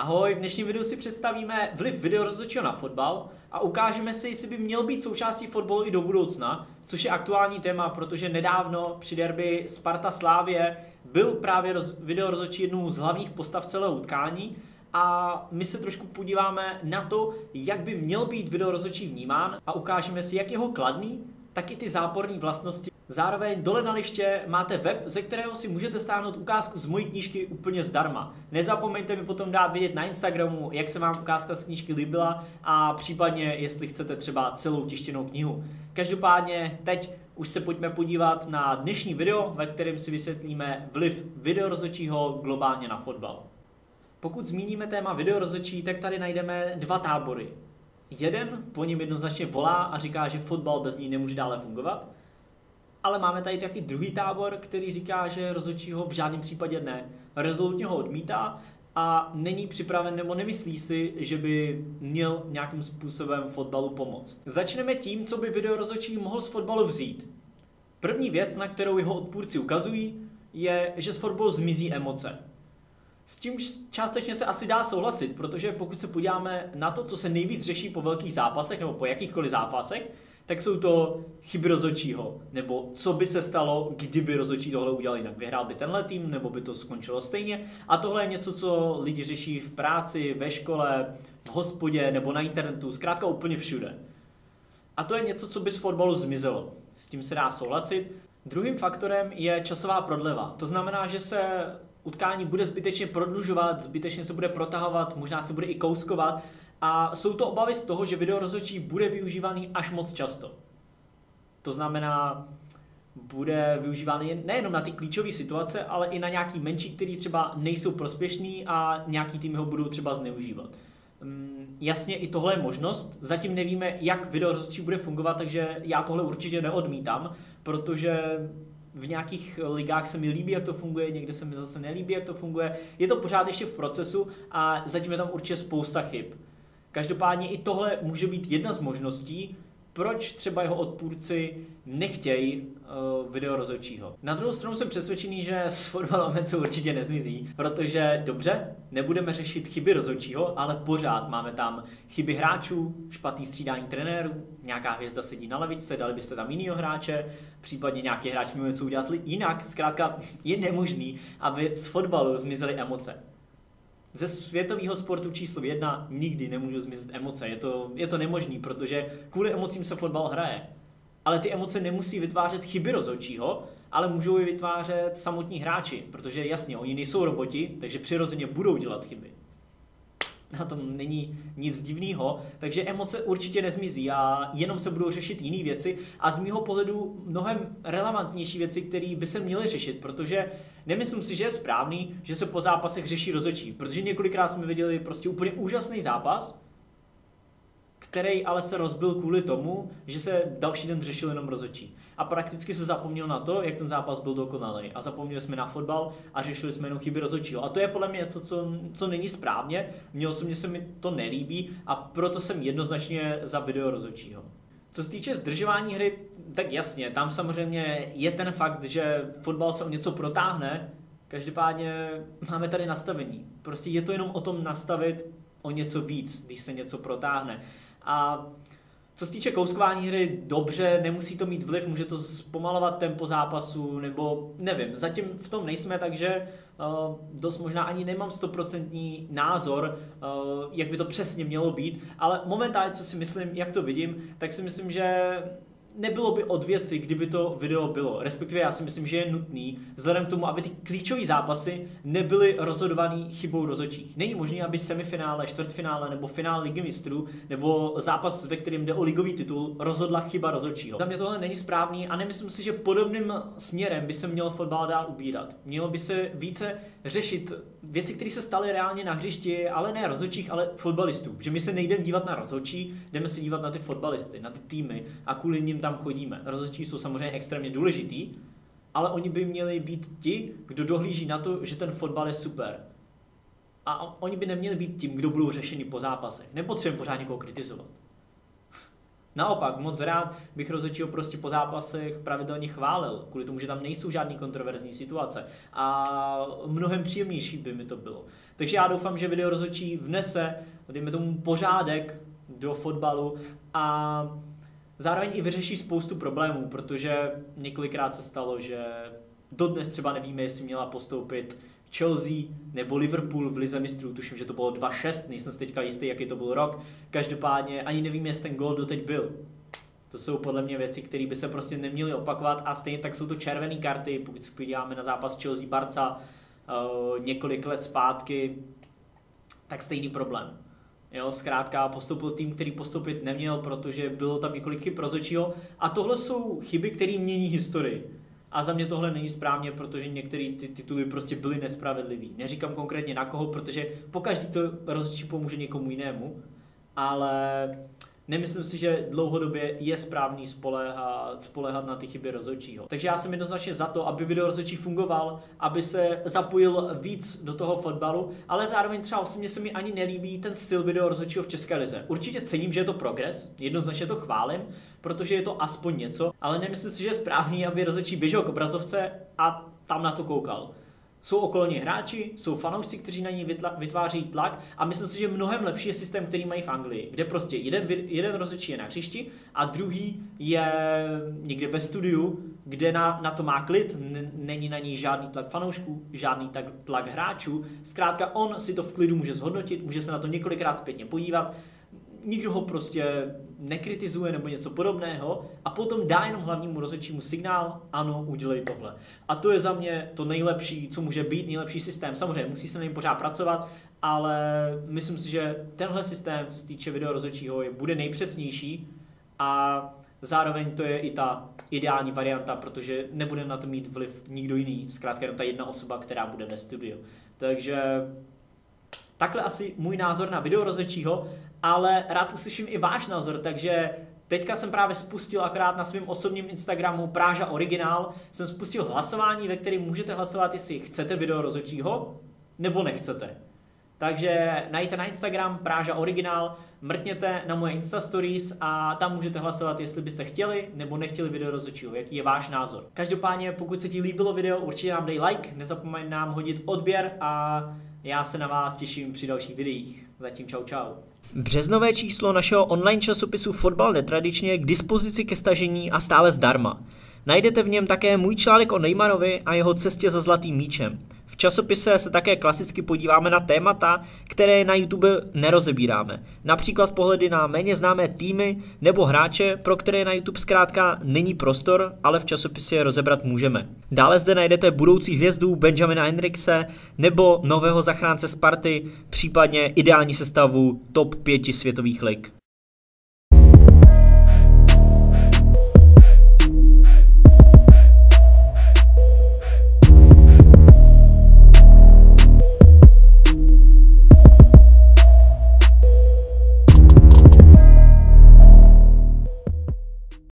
Ahoj, v dnešním videu si představíme vliv videorozhodčího na fotbal a ukážeme si, jestli by měl být součástí fotbalu i do budoucna, což je aktuální téma, protože nedávno při derby Sparta Slávě byl právě roz, videorozhodčí jednou z hlavních postav celého utkání. A my se trošku podíváme na to, jak by měl být videorozhodčí vnímán a ukážeme si jak jeho kladný, tak i ty záporné vlastnosti Zároveň dole na liště máte web, ze kterého si můžete stáhnout ukázku z mojí knížky úplně zdarma. Nezapomeňte mi potom dát vědět na Instagramu, jak se vám ukázka z knížky líbila a případně, jestli chcete třeba celou tištěnou knihu. Každopádně teď už se pojďme podívat na dnešní video, ve kterém si vysvětlíme vliv videorozhodčího globálně na fotbal. Pokud zmíníme téma videorozhodčí, tak tady najdeme dva tábory. Jeden po něm jednoznačně volá a říká, že fotbal bez ní nemůže dále fungovat – ale máme tady taky druhý tábor, který říká, že rozhodčí ho v žádném případě ne. Rezolutně ho odmítá a není připraven nebo nemyslí si, že by měl nějakým způsobem fotbalu pomoct. Začneme tím, co by video rozhodčí mohl z fotbalu vzít. První věc, na kterou jeho odpůrci ukazují, je, že z fotbalu zmizí emoce. S tím částečně se asi dá souhlasit, protože pokud se podíváme na to, co se nejvíc řeší po velkých zápasech nebo po jakýchkoliv zápasech, tak jsou to chyby rozhodčího, nebo co by se stalo, kdyby rozhodčí tohle udělal jinak. Vyhrál by tenhle tým, nebo by to skončilo stejně. A tohle je něco, co lidi řeší v práci, ve škole, v hospodě nebo na internetu, zkrátka úplně všude. A to je něco, co by z fotbalu zmizelo. S tím se dá souhlasit. Druhým faktorem je časová prodleva. To znamená, že se utkání bude zbytečně prodlužovat, zbytečně se bude protahovat, možná se bude i kouskovat a jsou to obavy z toho, že video rozhodčí bude využívaný až moc často. To znamená, bude využívaný nejenom na ty klíčové situace, ale i na nějaký menší, který třeba nejsou prospěšný a nějaký týmy ho budou třeba zneužívat. Mm, jasně, i tohle je možnost. Zatím nevíme, jak video rozhodčí bude fungovat, takže já tohle určitě neodmítám, protože v nějakých ligách se mi líbí, jak to funguje, někde se mi zase nelíbí, jak to funguje. Je to pořád ještě v procesu a zatím je tam určitě spousta chyb. Každopádně i tohle může být jedna z možností, proč třeba jeho odpůrci nechtějí uh, video rozhodčího. Na druhou stranu jsem přesvědčený, že s fotbalem se určitě nezmizí, protože dobře, nebudeme řešit chyby rozhodčího, ale pořád máme tam chyby hráčů, špatný střídání trenérů, nějaká hvězda sedí na levičce, dali byste tam jinýho hráče, případně nějaký hráč měl něco udělat jinak. Zkrátka je nemožný, aby z fotbalu zmizely emoce ze světového sportu číslo jedna nikdy nemůžu zmizet emoce. Je to, je to nemožný, protože kvůli emocím se fotbal hraje. Ale ty emoce nemusí vytvářet chyby rozhodčího, ale můžou je vytvářet samotní hráči, protože jasně, oni nejsou roboti, takže přirozeně budou dělat chyby na tom není nic divného, takže emoce určitě nezmizí a jenom se budou řešit jiné věci a z mýho pohledu mnohem relevantnější věci, které by se měly řešit, protože nemyslím si, že je správný, že se po zápasech řeší rozočí, protože několikrát jsme viděli prostě úplně úžasný zápas, který ale se rozbil kvůli tomu, že se další den řešil jenom rozočí. A prakticky se zapomněl na to, jak ten zápas byl dokonalý. A zapomněli jsme na fotbal a řešili jsme jenom chyby rozočího. A to je podle mě něco, co, co není správně. Mně osobně se mi to nelíbí a proto jsem jednoznačně za video rozočího. Co se týče zdržování hry, tak jasně, tam samozřejmě je ten fakt, že fotbal se o něco protáhne, každopádně máme tady nastavení. Prostě je to jenom o tom nastavit o něco víc, když se něco protáhne. A co se týče kouskování hry, dobře, nemusí to mít vliv, může to zpomalovat tempo zápasu, nebo nevím, zatím v tom nejsme, takže uh, dost možná ani nemám stoprocentní názor, uh, jak by to přesně mělo být, ale momentálně, co si myslím, jak to vidím, tak si myslím, že nebylo by od věci, kdyby to video bylo. Respektive já si myslím, že je nutný, vzhledem k tomu, aby ty klíčové zápasy nebyly rozhodovaný chybou rozhodčích. Není možné, aby semifinále, čtvrtfinále nebo finál ligy mistrů nebo zápas, ve kterém jde o ligový titul, rozhodla chyba rozhodčího. Za mě tohle není správný a nemyslím si, že podobným směrem by se měl fotbal dál ubírat. Mělo by se více řešit věci, které se staly reálně na hřišti, ale ne rozhodčích, ale fotbalistů. Že my se nejdeme dívat na rozhodčí, jdeme se dívat na ty fotbalisty, na ty týmy a kvůli nim tam chodíme. Rozhodčí jsou samozřejmě extrémně důležitý, ale oni by měli být ti, kdo dohlíží na to, že ten fotbal je super. A oni by neměli být tím, kdo budou řešeni po zápasech. Nepotřebujeme pořád někoho kritizovat. Naopak, moc rád bych rozhodčího prostě po zápasech pravidelně chválil, kvůli tomu, že tam nejsou žádný kontroverzní situace a mnohem příjemnější by mi to bylo. Takže já doufám, že video rozhodčí vnese, dejme tomu, pořádek do fotbalu a zároveň i vyřeší spoustu problémů, protože několikrát se stalo, že dodnes třeba nevíme, jestli měla postoupit Chelsea nebo Liverpool v Lize mistrů, tuším, že to bylo 2-6, nejsem si teďka jistý, jaký to byl rok. Každopádně ani nevím, jestli ten gol doteď byl. To jsou podle mě věci, které by se prostě neměly opakovat a stejně tak jsou to červené karty, pokud se podíváme na zápas Chelsea Barca uh, několik let zpátky, tak stejný problém. Jo, zkrátka postoupil tým, který postoupit neměl, protože bylo tam několik chyb rozhodčího a tohle jsou chyby, které mění historii. A za mě tohle není správně, protože některé ty tituly prostě byly nespravedlivý. Neříkám konkrétně na koho, protože pokaždý to rozhodčí pomůže někomu jinému, ale nemyslím si, že dlouhodobě je správný spolehat, spolehat na ty chyby rozhodčího. Takže já jsem jednoznačně za to, aby video rozhodčí fungoval, aby se zapojil víc do toho fotbalu, ale zároveň třeba osobně se mi ani nelíbí ten styl video rozhodčího v České lize. Určitě cením, že je to progres, jednoznačně to chválím, protože je to aspoň něco, ale nemyslím si, že je správný, aby rozhodčí běžel k obrazovce a tam na to koukal. Jsou okolo něj hráči, jsou fanoušci, kteří na ní vytváří tlak a myslím si, že mnohem lepší je systém, který mají v Anglii, kde prostě jeden, jeden rozhodčí je na hřišti a druhý je někde ve studiu, kde na, na to má klid, není na ní žádný tlak fanoušků, žádný tlak hráčů. Zkrátka on si to v klidu může zhodnotit, může se na to několikrát zpětně podívat, nikdo ho prostě nekritizuje nebo něco podobného a potom dá jenom hlavnímu rozhodčímu signál, ano, udělej tohle. A to je za mě to nejlepší, co může být, nejlepší systém. Samozřejmě musí se na něm pořád pracovat, ale myslím si, že tenhle systém, co se týče video rozhodčího, je, bude nejpřesnější a zároveň to je i ta ideální varianta, protože nebude na to mít vliv nikdo jiný, zkrátka jenom ta jedna osoba, která bude ve studiu. Takže takhle asi můj názor na video rozhodčího ale rád uslyším i váš názor, takže Teďka jsem právě spustil akorát na svém osobním Instagramu Práža Originál, jsem spustil hlasování, ve kterém můžete hlasovat, jestli chcete video rozhodčího, nebo nechcete. Takže najděte na Instagram Práža Originál, mrkněte na moje Insta Stories a tam můžete hlasovat, jestli byste chtěli nebo nechtěli video rozhodčího, jaký je váš názor. Každopádně, pokud se ti líbilo video, určitě nám dej like, nezapomeň nám hodit odběr a já se na vás těším při dalších videích. Zatím čau čau. Březnové číslo našeho online časopisu Fotbal netradičně je k dispozici ke stažení a stále zdarma. Najdete v něm také můj článek o Neymarovi a jeho cestě za zlatým míčem. V časopise se také klasicky podíváme na témata, které na YouTube nerozebíráme. Například pohledy na méně známé týmy nebo hráče, pro které na YouTube zkrátka není prostor, ale v časopise je rozebrat můžeme. Dále zde najdete budoucí hvězdu Benjamina Henrikse nebo nového zachránce Sparty, případně ideální sestavu top 5 světových lig.